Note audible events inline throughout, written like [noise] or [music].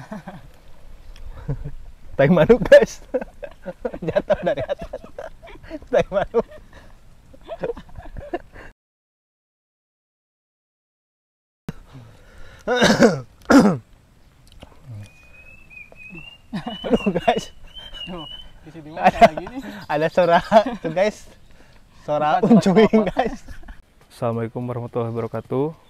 [laughs] tai manuk guys. [laughs] Jatuh dari atas. [laughs] Tai manuk [coughs] aduh guys. Gini. ada suara tuh guys. Suara uncuing guys. Assalamualaikum warahmatullahi wabarakatuh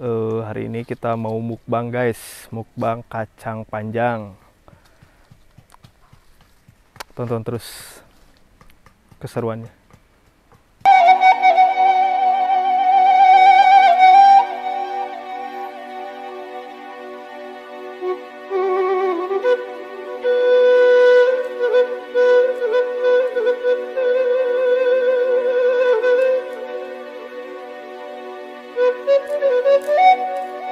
Eh, hari ini kita mau mukbang guys. Mukbang kacang panjang. Tonton terus keseruannya Thank you.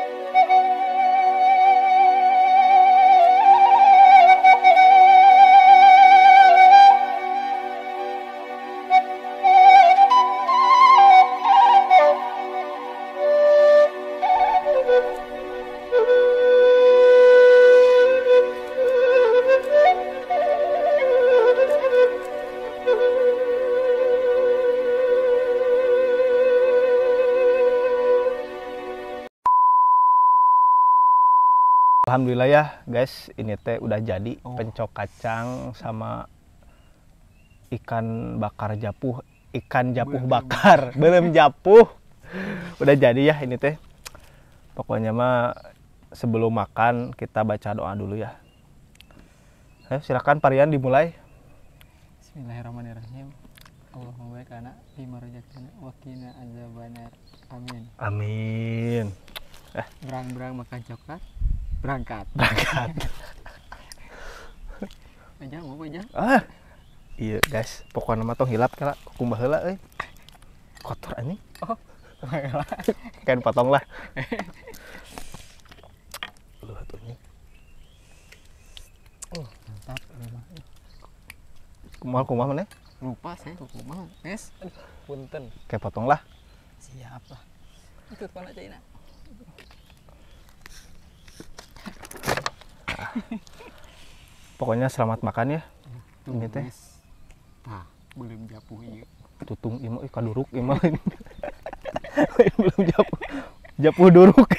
Alhamdulillah ya guys, ini teh udah jadi Oh. pencok kacang sama ikan bakar japuh, ikan japuh Belum. bakar, [laughs] belum japuh. Udah jadi ya ini teh. Pokoknya mah sebelum makan kita baca doa dulu ya. Ayo silakan Parian dimulai. Bismillahirrahmanirrahim. Allahumma baik anak bima rajakana wa qina azabannar. Amin. Amin. Berang-berang makan coklat. Berangkat. Berangkat. [laughs] Aja mau aja? ah. Iya guys, pokoknya mah tong hilap kala kumbah heula euy. Kotor anjing. Oh. [laughs] kan potong lah. [laughs] Lu atuh anjing. Mantap. ini mah. Kumaha kumaha mana? Lupa saya kok mah. Yes. Punten. Kayak potong lah. Siap lah. Ikut mana Cina? Pokoknya selamat makan ya. Ini teh. Tah, belum japuh ieu. Tutung imah ih kaduruk imah [laughs] ini. Belum japu. Japu duruk.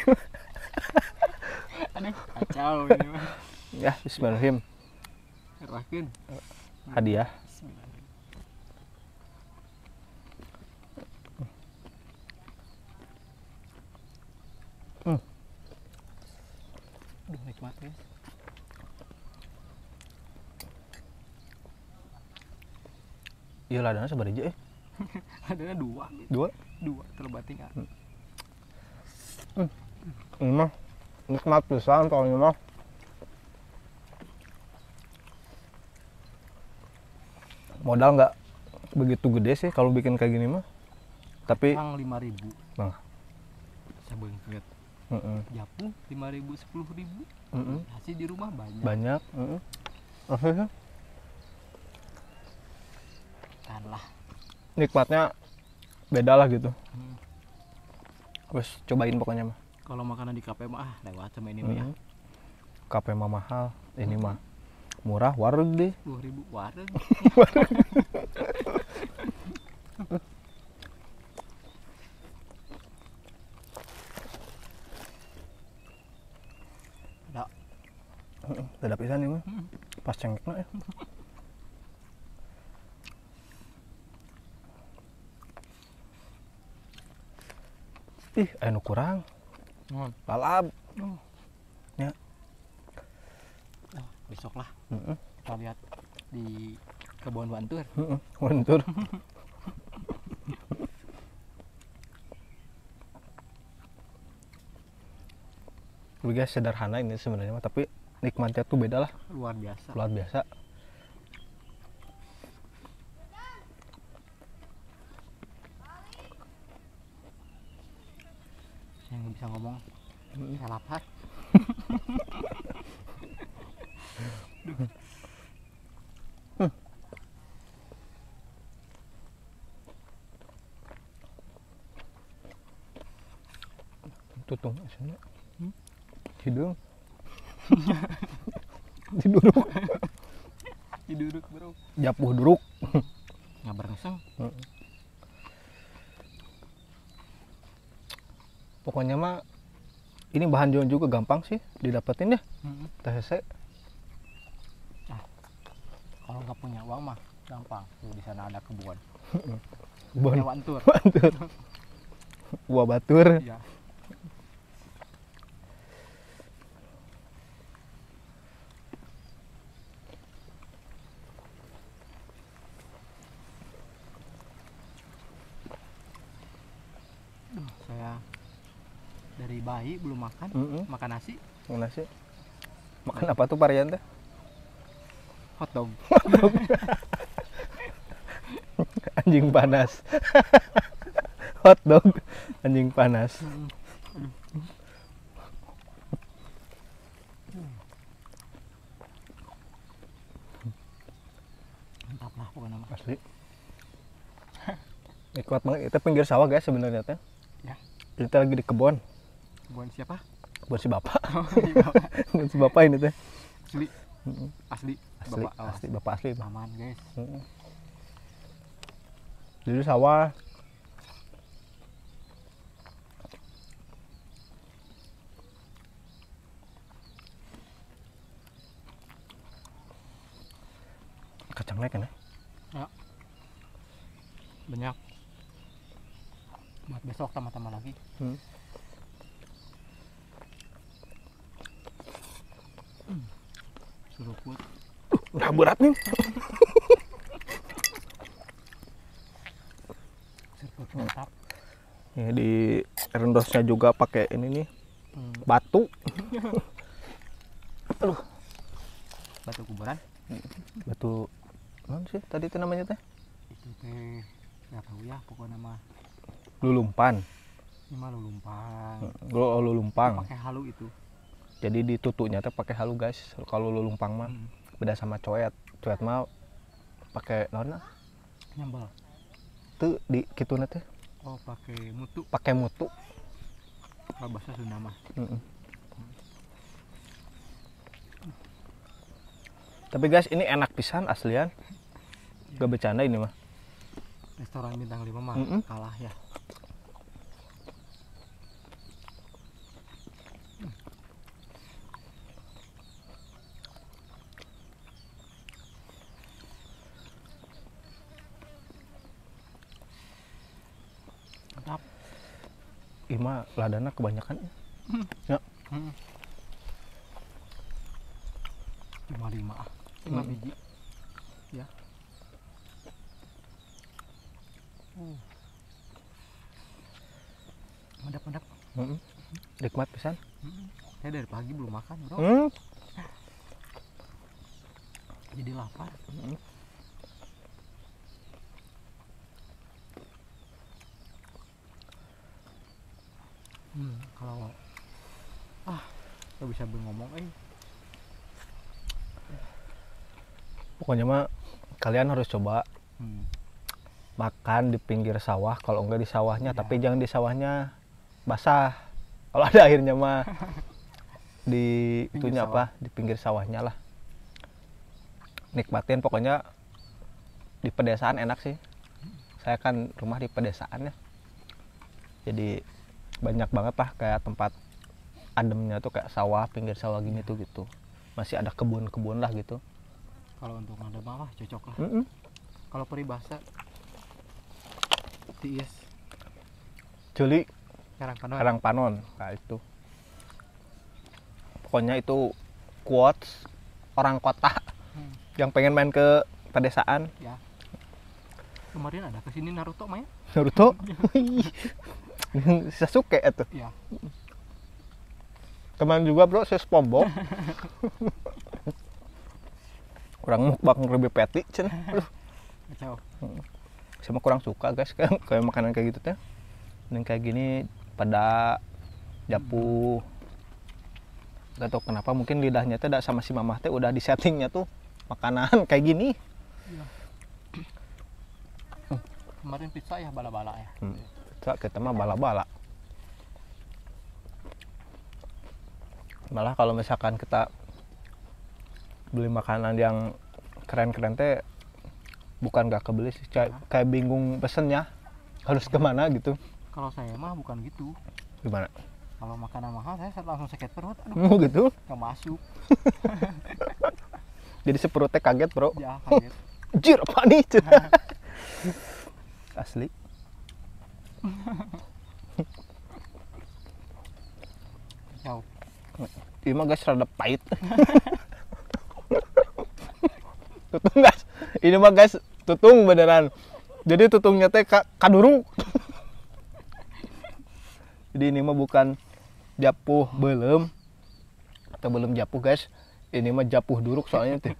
Aduh, kacau ini mah. ya, bismillahirrahmanirrahim. Serahkeun. Hadiah. Bismillahirrahmanirrahim. Hmm. Aduh, nikmat guys. Iya ladana sabaraha eh. [laughs] Ada dua, Dua. dua terbating ah. Ini mah nikmat pisan kalau ini mah. Modal nggak begitu gede sih kalau bikin kayak gini mah. Tapi Orang lima ribu. Bang. Sabengket. mm-mm, Japu lima ribu, sepuluh ribu. mm-mm, Hasil di rumah banyak. banyak. mm-mm. Akhirnya Kan lah. nikmatnya beda lah gitu. Hmm. Terus cobain pokoknya mah. Kalau makanan di kafe mah ah, lewat sama ini mah ya. Mm-mm. Kafe mah mahal, ini mah murah warung deh. Dua ribu warung. [laughs] Ada. Beda pisan ini mah. Hmm. Pas cengkekna ya. [laughs] Ih, anu kurang. Ngon. Lalap. Oh, besok lah Heeh. kita lihat di kebun Bantur. Heeh, Lentur. Tapi guys [laughs] sederhana ini sebenarnya tapi nikmatnya tuh beda lah, Luar biasa. luar biasa. Bisa ngomong. Saya lapar. Tutung. Hmm? Hidung. [laughs] diduruk bro japuh duruk nggak berengseng pokoknya mah ini bahan jual juga gampang sih didapetin ya Mm-mm. THC kalau nggak punya uang mah gampang. Tuh di sana ada kebun. Bon hewan tur batur buah batur. Iya Duh, saya dari bayi belum makan Mm-mm. makan nasi. Mana sih makan apa tuh varian teh? Hot dog. [laughs] Anjing panas. [laughs] Hot dog. Anjing panas. Mantap lah pokoknya mah asli. Ini kuat banget. Itu pinggir sawah guys sebenarnya teh. Ya. kita lagi di kebun kebun siapa? Kebun si bapak. Oh, [laughs] kebun si bapak ini teh. Asli. Asli. Asli bapak asli bapak asli. Bang. aman guys jadi sawah. Kacang lek kan ya. Banyak. Buat besok tambah-tambah lagi. Hmm. Seruput udah berat nih mantap Ini di rendosnya juga pakai ini nih. Hmm, batu. Batu kuburan. Batu non sih tadi itu namanya teh? Itu teh nggak tahu ya pokoknya mah. Lulumpan. Ini mah lulumpang Lu- oh, lulumpang pakai halu itu jadi ditutuknya teh pakai halu guys. Kalau lulumpang mah Hmm, beda sama coet. Coet mah pakai naon nah? nyambel tuh di kitu teh. Oh pakai mutu. Pakai mutu. Kalau bahasa Sunda mah. Mm-mm. tapi guys ini enak pisan aslian. Gak bercanda ini mah. Restoran bintang lima mah Mm-mm. kalah ya mantap ima ladana kebanyakan Hmm. cuma lima ah lima Hmm. biji ya uh. mantap mantap Mm-mm. nikmat pisan Mm-mm. saya dari pagi belum makan bro Hmm. jadi lapar Mm. hmm, kalau ah nggak bisa ngomong eh. Pokoknya mah kalian harus coba hmm. makan di pinggir sawah kalau enggak di sawahnya Iya. tapi jangan di sawahnya basah. Kalau ada airnya mah [laughs] di itunya apa di pinggir sawahnya lah. Nikmatin pokoknya di pedesaan enak sih. Saya kan rumah di pedesaan ya. Jadi banyak banget lah kayak tempat ademnya tuh kayak sawah pinggir sawah gini tuh gitu. Masih ada kebun-kebun lah gitu. Kalau untuk ngadem mah cocok lah. Mm-mm. kalau peribahasa tiis. Juli karang panon. Karang Panon. Nah itu. Pokoknya itu quotes orang kota Hmm. [laughs] yang pengen main ke pedesaan. Ya. Kemarin ada ke sini Naruto main? Naruto? [laughs] [laughs] Sasuke itu. Ya kemarin juga bro saya SpongeBob. [laughs] Orang mukbang lebih peti cen. Aduh, kacau. Sama kurang suka guys [laughs] kayak kayak makanan kayak gitu teh. Yang kayak gini pada japu. Gak tau kenapa mungkin lidahnya teh sama si mamah teh udah di settingnya tuh makanan [laughs] kayak gini. Kemarin pizza ya bala-bala ya? Hmm. Sa, kita mah bala-bala malah kalau misalkan kita beli makanan yang keren-keren teh bukan gak kebeli sih. Kayak, kayak bingung pesennya harus ke mana gitu. Kalau saya mah bukan gitu. Gimana? Kalau makanan mahal saya langsung sakit perut. Aduh. Oh gitu? Gak masuk. [laughs] Jadi seperutnya kaget bro. Ya kaget. [laughs] Jir apa nih [laughs] asli ini mah guys rada pahit. [laughs] Tutung guys. Ini mah guys tutung beneran. Jadi tutungnya teh ka kaduruk [laughs] jadi ini mah bukan japuh belum. Atau belum japuh guys. Ini mah japuh duruk soalnya tuh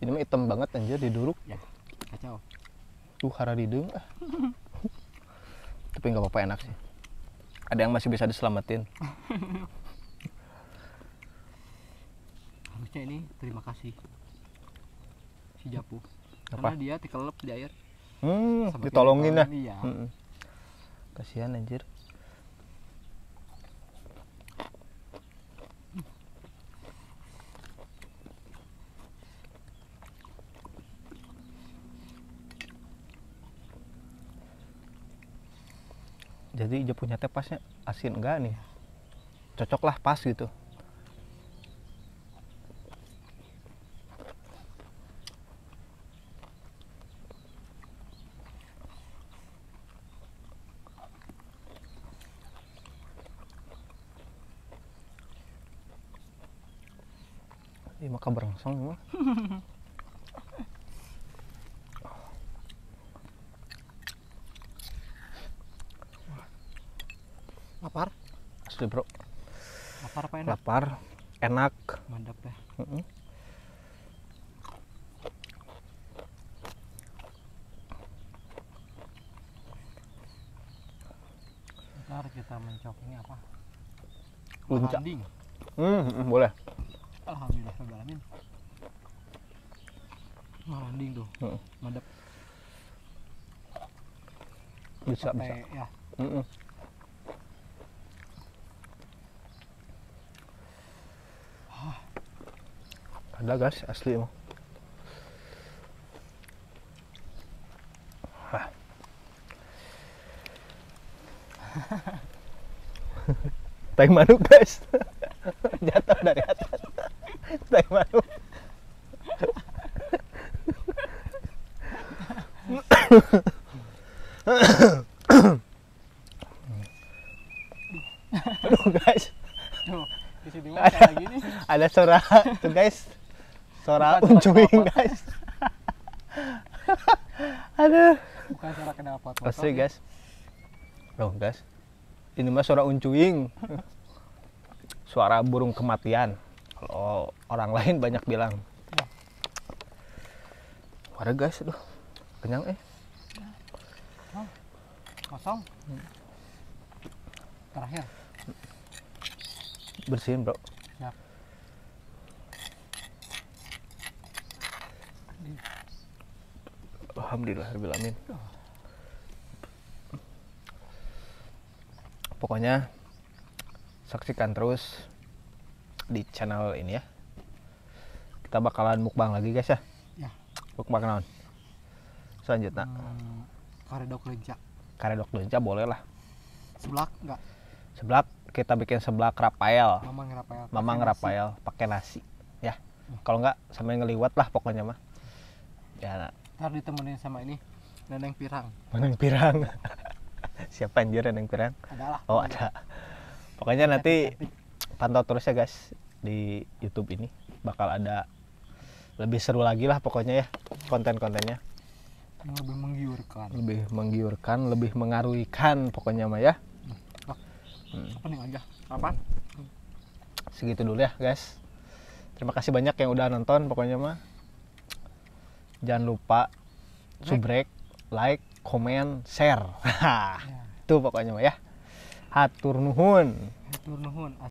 ini mah hitam banget anjir di duruk. Ya kacau. Tuh hara didung ah. [laughs] tapi nggak apa-apa enak sih. Ada yang masih bisa diselamatin harusnya ini terima kasih si Japu Apa? karena dia dikelep di air hmm Seperti ditolongin dah ditolongin, iya. Mm-mm. kasihan anjir jadi dia punya teh pasnya asin enggak nih cocok lah pas gitu Ih, maka berengsong mah. lapar Asli bro, lapar apa enak lapar, enak. mantap deh Mm-mm. ntar kita mencok ini apa Lunca. Hmm, mm, boleh. Alhamdulillah alamin landing tuh mantap Bisa, bisa. Sampai, ya Mm-mm. Ada gas asli emang. Wah. [laughs] Tank manuk guys. [laughs] Jatuh dari atas. Manuk. Aduh guys. tuh di sini mah kayak gini ada suara tuh guys. Suara uncuing guys. Aduh. Bukan suara kenal pot pasti guys. Loh guys. Ini mah suara uncuing. Suara burung kematian kalau orang lain banyak bilang ada guys aduh kenyang eh. Kosong. Terakhir. Bersihin bro. Siap. Alhamdulillah alamin. Pokoknya saksikan terus di channel ini ya. Kita bakalan mukbang lagi guys ya. Ya. Mukbang naon? Selanjutnya hmm, karedok lenca karedok lenca boleh lah. seblak enggak Seblak kita bikin seblak Rafael. mamang rafael Mamang. Rafael pakai nasi ya. Kalau enggak sampai ngeliwat lah pokoknya mah. Ya, ntar ditemenin sama ini neneng pirang Neneng pirang. [laughs] Siapa anjir neneng pirang? ada lah Oh ada. Pokoknya nanti pantau terus ya guys di YouTube ini bakal ada lebih seru lagi lah pokoknya ya konten-kontennya lebih menggiurkan lebih menggiurkan, lebih mengaruhikan pokoknya mah ya. apa nih aja apa Segitu dulu ya guys. Terima kasih banyak yang udah nonton pokoknya mah. Jangan lupa subrek, like, komen, share. [laughs] ya Itu pokoknya mah ya. Hatur nuhun. hatur nuhun